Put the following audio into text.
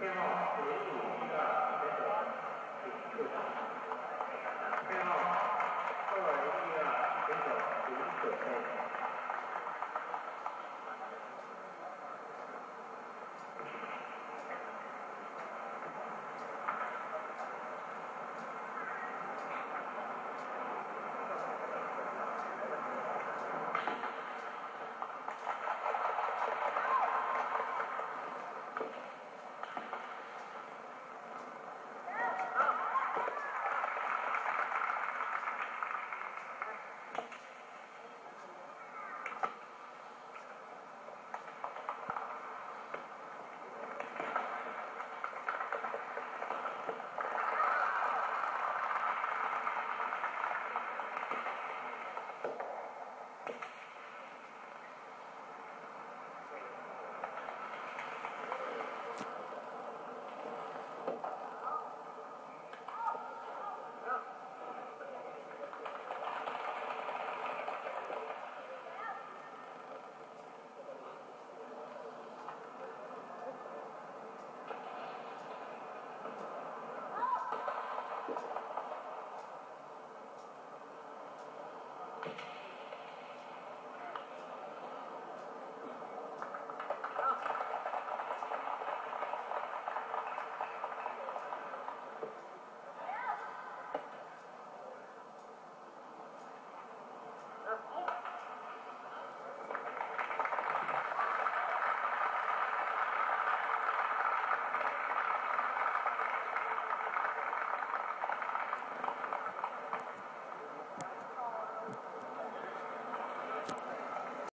cannot create